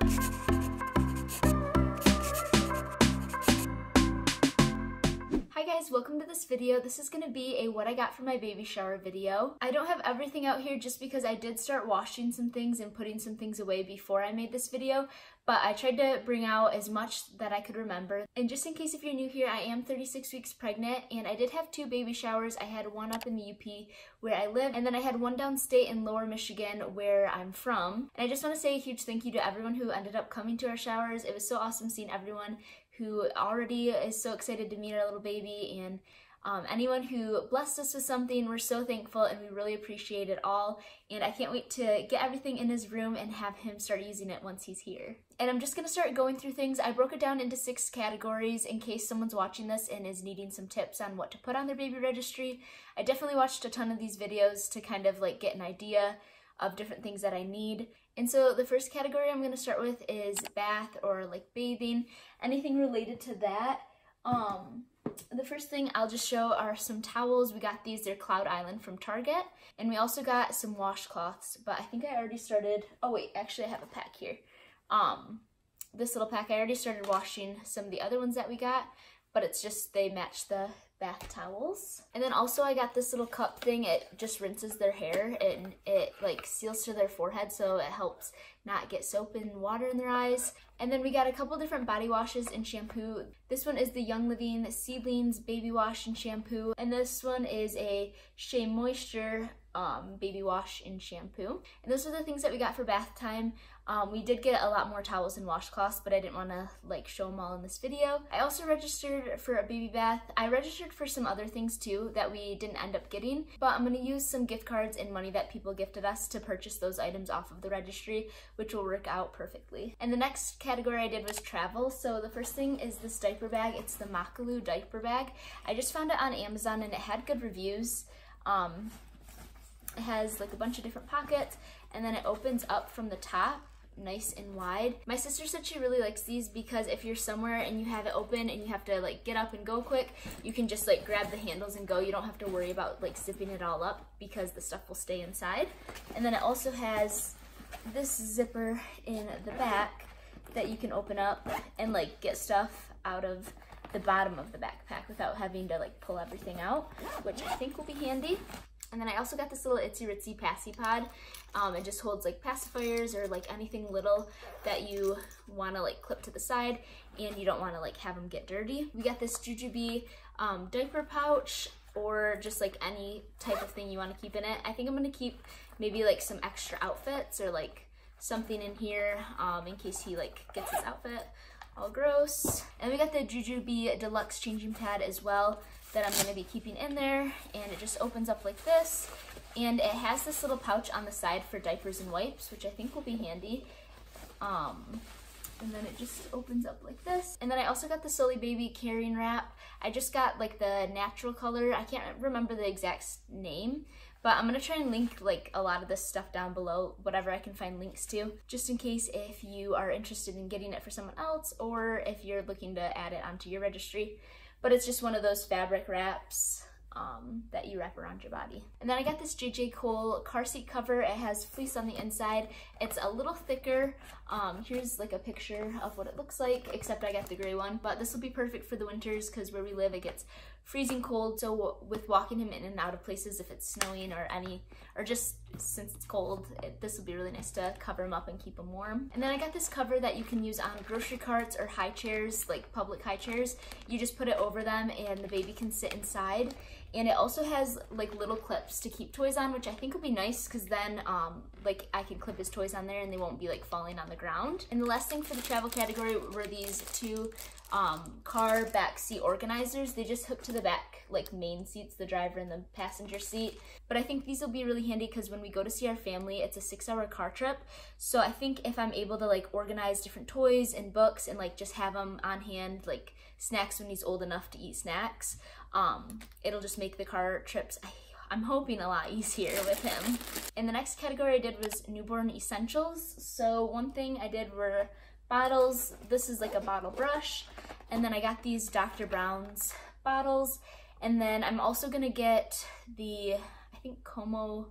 Thank you. Guys, welcome to this video. This is going to be a what I got for my baby shower video. I don't have everything out here just because I did start washing some things and putting some things away before I made this video, but I tried to bring out as much that I could remember. And just in case if you're new here, I am 36 weeks pregnant and I did have two baby showers. I had one up in the UP where I live and then I had one downstate in lower Michigan where I'm from. And I just want to say a huge thank you to everyone who ended up coming to our showers. It was so awesome seeing everyone who already is so excited to meet our little baby and um, anyone who blessed us with something, we're so thankful and we really appreciate it all. And I can't wait to get everything in his room and have him start using it once he's here. And I'm just gonna start going through things. I broke it down into six categories in case someone's watching this and is needing some tips on what to put on their baby registry. I definitely watched a ton of these videos to kind of like get an idea of different things that I need. And so the first category I'm going to start with is bath or like bathing, anything related to that. Um, the first thing I'll just show are some towels. We got these, they're Cloud Island from Target. And we also got some washcloths, but I think I already started, oh wait, actually I have a pack here. Um, this little pack, I already started washing some of the other ones that we got, but it's just, they match the bath towels. And then also I got this little cup thing. It just rinses their hair and it like seals to their forehead so it helps not get soap and water in their eyes. And then we got a couple different body washes and shampoo. This one is the Young Living Seedlings Baby Wash and Shampoo. And this one is a Shea Moisture um, baby wash and shampoo. And those are the things that we got for bath time. Um, we did get a lot more towels and washcloths, but I didn't want to like show them all in this video. I also registered for a baby bath. I registered for some other things too that we didn't end up getting, but I'm going to use some gift cards and money that people gifted us to purchase those items off of the registry, which will work out perfectly. And the next category I did was travel. So the first thing is this diaper bag. It's the Makalu diaper bag. I just found it on Amazon and it had good reviews. Um, it has like a bunch of different pockets and then it opens up from the top nice and wide. My sister said she really likes these because if you're somewhere and you have it open and you have to like get up and go quick, you can just like grab the handles and go. You don't have to worry about like zipping it all up because the stuff will stay inside. And then it also has this zipper in the back that you can open up and like get stuff out of the bottom of the backpack without having to like pull everything out, which I think will be handy. And then I also got this little Itzy Ritzy Paci Pod. Um, it just holds like pacifiers or like anything little that you want to like clip to the side and you don't want to like have them get dirty. We got this Jujube um, diaper pouch or just like any type of thing you want to keep in it. I think I'm going to keep maybe like some extra outfits or like something in here um, in case he like gets his outfit all gross. And we got the Jujube Deluxe Changing Pad as well that I'm gonna be keeping in there. And it just opens up like this. And it has this little pouch on the side for diapers and wipes, which I think will be handy. Um, and then it just opens up like this. And then I also got the Solly Baby carrying wrap. I just got like the natural color. I can't remember the exact name, but I'm gonna try and link like a lot of this stuff down below, whatever I can find links to, just in case if you are interested in getting it for someone else or if you're looking to add it onto your registry but it's just one of those fabric wraps um, that you wrap around your body. And then I got this JJ Cole car seat cover. It has fleece on the inside. It's a little thicker. Um, here's like a picture of what it looks like, except I got the gray one. But this will be perfect for the winters because where we live, it gets freezing cold. So with walking him in and out of places, if it's snowing or any, or just since it's cold, it, this will be really nice to cover him up and keep him warm. And then I got this cover that you can use on grocery carts or high chairs, like public high chairs. You just put it over them and the baby can sit inside. And it also has like little clips to keep toys on, which I think will be nice because then um, like I can clip his toys on there and they won't be like falling on the ground. And the last thing for the travel category were these two um, car back seat organizers. They just hook to the back, like main seats, the driver and the passenger seat. But I think these will be really handy because when we go to see our family, it's a six hour car trip. So I think if I'm able to like organize different toys and books and like just have them on hand, like snacks when he's old enough to eat snacks, um, it'll just make the car trips, I'm hoping a lot easier with him. And the next category I did was newborn essentials. So one thing I did were bottles. This is like a bottle brush. And then I got these Dr. Brown's bottles. And then I'm also gonna get the, I think Como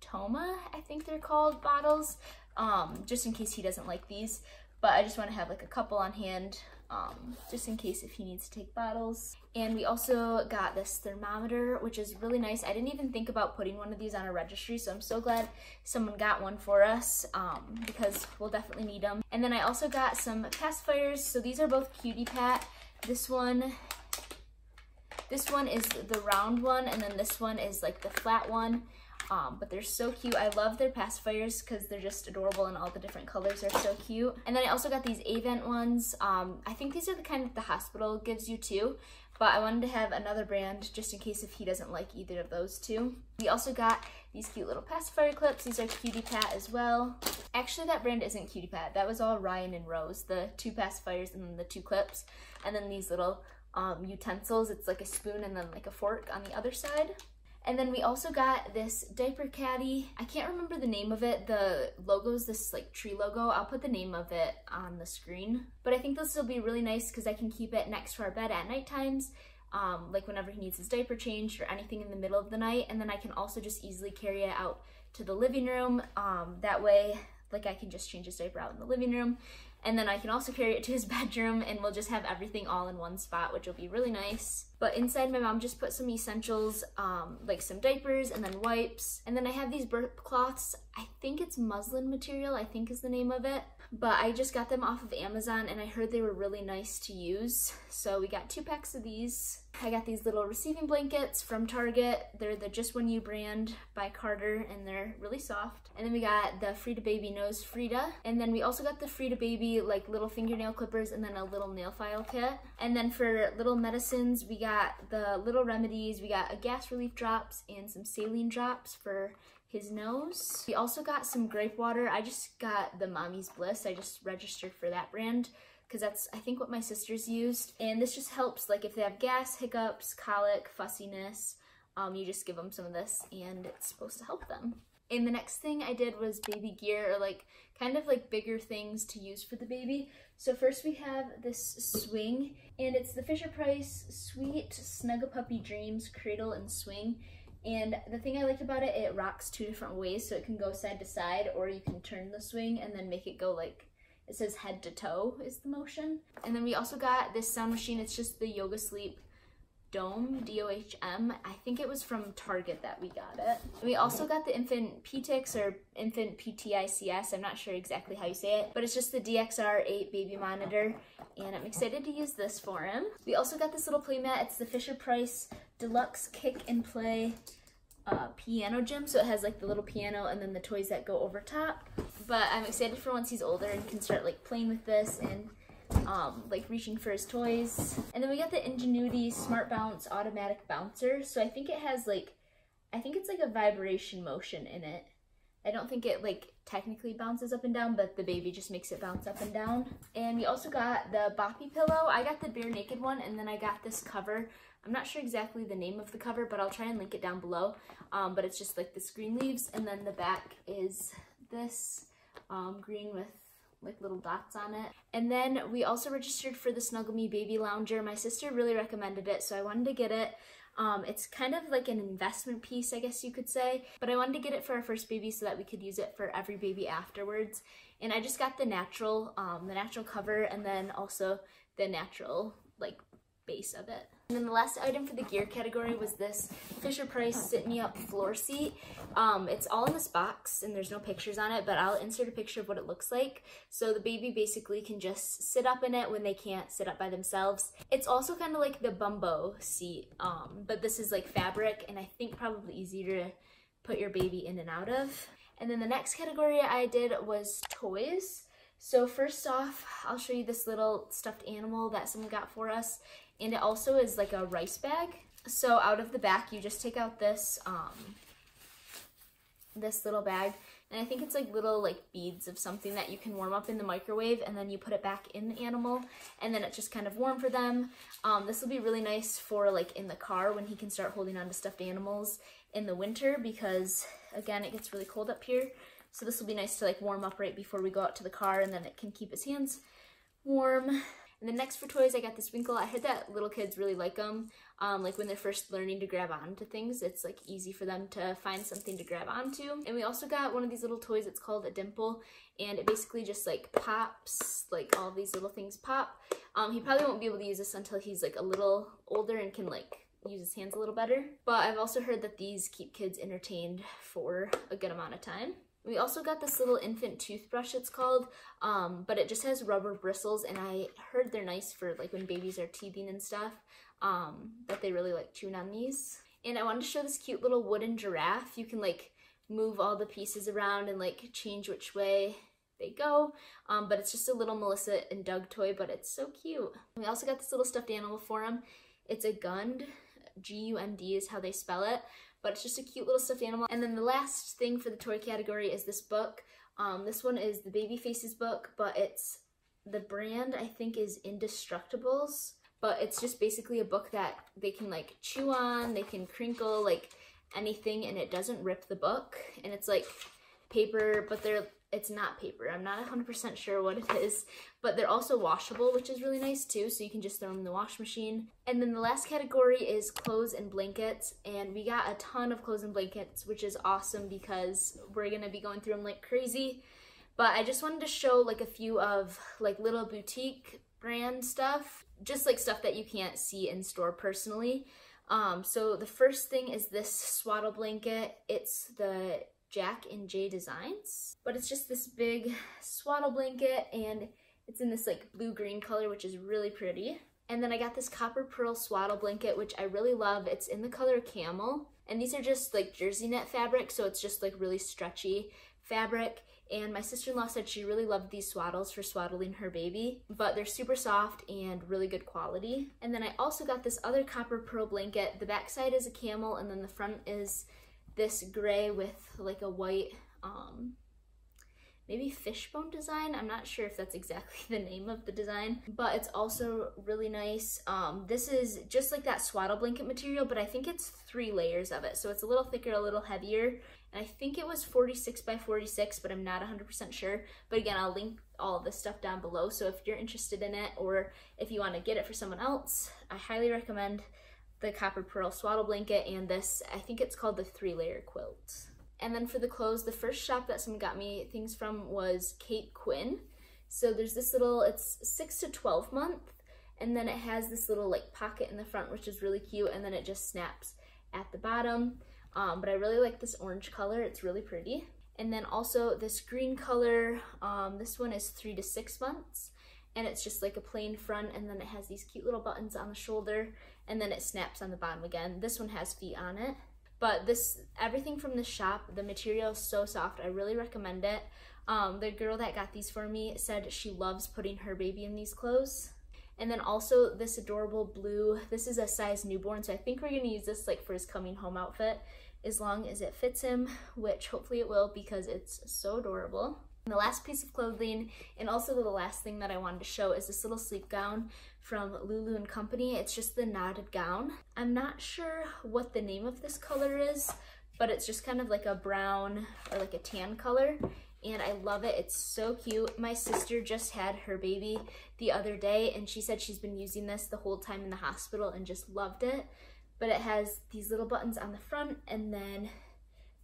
Toma, I think they're called bottles. um, just in case he doesn't like these. But I just want to have like a couple on hand um, just in case if he needs to take bottles. And we also got this thermometer, which is really nice. I didn't even think about putting one of these on a registry, so I'm so glad someone got one for us um, because we'll definitely need them. And then I also got some pacifiers. So these are both Cutie Pat. This one this one is the round one, and then this one is like the flat one. Um, but they're so cute. I love their pacifiers because they're just adorable and all the different colors are so cute. And then I also got these Avent ones. Um, I think these are the kind that the hospital gives you too, but I wanted to have another brand just in case if he doesn't like either of those two. We also got these cute little pacifier clips. These are Cutie Pat as well. Actually, that brand isn't Cutie Pat. That was all Ryan and Rose, the two pacifiers and then the two clips. And then these little um, utensils. It's like a spoon and then like a fork on the other side. And then we also got this diaper caddy. I can't remember the name of it. The logo is this like tree logo. I'll put the name of it on the screen. But I think this will be really nice because I can keep it next to our bed at night times. Um, like whenever he needs his diaper changed or anything in the middle of the night. And then I can also just easily carry it out to the living room. Um, that way, like I can just change his diaper out in the living room and then I can also carry it to his bedroom and we'll just have everything all in one spot, which will be really nice. But inside my mom just put some essentials, um, like some diapers and then wipes. And then I have these burp cloths. I think it's muslin material, I think is the name of it. But I just got them off of Amazon and I heard they were really nice to use. So we got two packs of these. I got these little receiving blankets from Target. They're the Just One You brand by Carter and they're really soft. And then we got the Frida Baby Nose Frida. And then we also got the Frida Baby like little fingernail clippers and then a little nail file kit. And then for little medicines, we got the little remedies. We got a gas relief drops and some saline drops for his nose. We also got some gripe water. I just got the Mommy's Bliss. I just registered for that brand because that's, I think, what my sisters used. And this just helps, like, if they have gas, hiccups, colic, fussiness, um, you just give them some of this and it's supposed to help them. And the next thing I did was baby gear, or like kind of like bigger things to use for the baby. So first we have this swing, and it's the Fisher Price Sweet Snuggle Puppy Dreams Cradle and Swing. And the thing I liked about it, it rocks two different ways, so it can go side to side, or you can turn the swing and then make it go like, it says head to toe is the motion. And then we also got this sound machine, it's just the Yoga Sleep Dohm, D-O-H-M. I think it was from Target that we got it. We also got the infant PTIX or infant PTICS. I'm not sure exactly how you say it, but it's just the DXR8 baby monitor and I'm excited to use this for him. We also got this little playmat. It's the Fisher Price Deluxe Kick and Play uh, piano gym. So it has like the little piano and then the toys that go over top. But I'm excited for once he's older and can start like playing with this and um, like reaching for his toys. And then we got the Ingenuity Smart Bounce Automatic Bouncer. So I think it has like, I think it's like a vibration motion in it. I don't think it like technically bounces up and down, but the baby just makes it bounce up and down. And we also got the Boppy pillow. I got the bare naked one and then I got this cover. I'm not sure exactly the name of the cover, but I'll try and link it down below. Um, but it's just like the green leaves and then the back is this um, green with like little dots on it. And then we also registered for the Snuggle Me Baby Lounger. My sister really recommended it, so I wanted to get it. Um, it's kind of like an investment piece, I guess you could say, but I wanted to get it for our first baby so that we could use it for every baby afterwards. And I just got the natural, um, the natural cover and then also the natural like base of it. And then the last item for the gear category was this Fisher Price Sit Me Up floor seat. Um, it's all in this box and there's no pictures on it, but I'll insert a picture of what it looks like. So the baby basically can just sit up in it when they can't sit up by themselves. It's also kind of like the Bumbo seat, um, but this is like fabric and I think probably easier to put your baby in and out of. And then the next category I did was toys. So first off, I'll show you this little stuffed animal that someone got for us and it also is like a rice bag. So out of the back, you just take out this, um, this little bag, and I think it's like little like beads of something that you can warm up in the microwave, and then you put it back in the animal, and then it's just kind of warm for them. Um, this will be really nice for like in the car when he can start holding on to stuffed animals in the winter, because again, it gets really cold up here. So this will be nice to like warm up right before we go out to the car, and then it can keep his hands warm. And then next for toys, I got this Winkel. I heard that little kids really like them. Um, like when they're first learning to grab onto things, it's like easy for them to find something to grab onto. And we also got one of these little toys. It's called a dimple, and it basically just like pops, like all these little things pop. Um, he probably won't be able to use this until he's like a little older and can like use his hands a little better. But I've also heard that these keep kids entertained for a good amount of time. We also got this little infant toothbrush, it's called, um, but it just has rubber bristles, and I heard they're nice for like when babies are teething and stuff, um, that they really like chewing on these. And I wanted to show this cute little wooden giraffe. You can like move all the pieces around and like change which way they go, um, but it's just a little Melissa and Doug toy, but it's so cute. We also got this little stuffed animal for him. It's a Gund, G-U-N-D is how they spell it, but it's just a cute little stuffed animal. And then the last thing for the toy category is this book. Um, this one is the Baby Faces book, but it's, the brand I think is Indestructibles, but it's just basically a book that they can like chew on, they can crinkle, like anything, and it doesn't rip the book. And it's like paper, but they're it's not paper. I'm not 100% sure what it is, but they're also washable, which is really nice too, so you can just throw them in the wash machine. And then the last category is clothes and blankets, and we got a ton of clothes and blankets, which is awesome because we're gonna be going through them like crazy. But I just wanted to show like a few of like little boutique brand stuff, just like stuff that you can't see in store personally. Um, so the first thing is this swaddle blanket. It's the Jack and J Designs. But it's just this big swaddle blanket and it's in this like blue-green color, which is really pretty. And then I got this copper pearl swaddle blanket, which I really love. It's in the color camel. And these are just like jersey net fabric, so it's just like really stretchy fabric. And my sister-in-law said she really loved these swaddles for swaddling her baby, but they're super soft and really good quality. And then I also got this other copper pearl blanket. The back side is a camel and then the front is this gray with like a white, um, maybe fishbone design. I'm not sure if that's exactly the name of the design, but it's also really nice. Um, this is just like that swaddle blanket material, but I think it's three layers of it. So it's a little thicker, a little heavier. And I think it was 46 by 46, but I'm not 100% sure. But again, I'll link all this stuff down below. So if you're interested in it or if you want to get it for someone else, I highly recommend the copper pearl swaddle blanket and this, I think it's called the three layer quilt. And then for the clothes, the first shop that someone got me things from was Kate Quinn. So there's this little, it's six to 12 month, and then it has this little like pocket in the front, which is really cute, and then it just snaps at the bottom. Um, but I really like this orange color, it's really pretty. And then also this green color, um, this one is three to six months and it's just like a plain front and then it has these cute little buttons on the shoulder and then it snaps on the bottom again. This one has feet on it. But this, everything from the shop, the material is so soft. I really recommend it. Um, the girl that got these for me said she loves putting her baby in these clothes. And then also this adorable blue, this is a size newborn, so I think we're gonna use this like for his coming home outfit as long as it fits him, which hopefully it will because it's so adorable. The last piece of clothing, and also the last thing that I wanted to show is this little sleep gown from Lulu and Company. It's just the knotted gown. I'm not sure what the name of this color is, but it's just kind of like a brown or like a tan color and I love it. It's so cute. My sister just had her baby the other day and she said she's been using this the whole time in the hospital and just loved it. But it has these little buttons on the front and then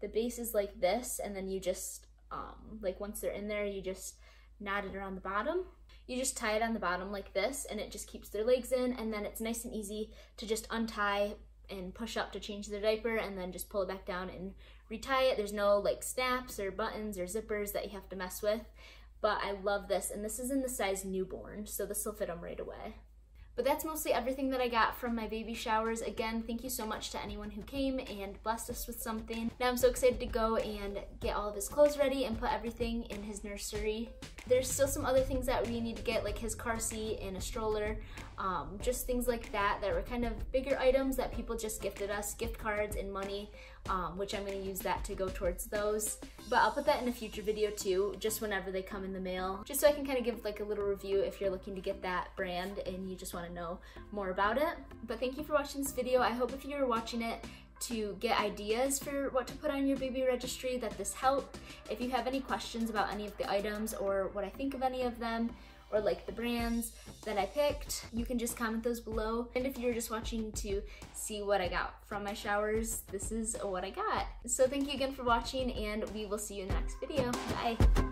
the base is like this and then you just, um, like once they're in there, you just knot it around the bottom you just tie it on the bottom like this and it just keeps their legs in and then it's nice and easy to just untie and push up to change their diaper and then just pull it back down and retie it. There's no like snaps or buttons or zippers that you have to mess with. But I love this and this is in the size newborn so this will fit them right away. But that's mostly everything that I got from my baby showers. Again, thank you so much to anyone who came and blessed us with something. Now I'm so excited to go and get all of his clothes ready and put everything in his nursery. There's still some other things that we need to get, like his car seat and a stroller, um, just things like that that were kind of bigger items that people just gifted us, gift cards and money um, which I'm gonna use that to go towards those. But I'll put that in a future video too, just whenever they come in the mail, just so I can kind of give like a little review if you're looking to get that brand and you just wanna know more about it. But thank you for watching this video. I hope if you're watching it, to get ideas for what to put on your baby registry that this helped. If you have any questions about any of the items or what I think of any of them, or like the brands that I picked, you can just comment those below. And if you're just watching to see what I got from my showers, this is what I got. So thank you again for watching and we will see you in the next video. Bye!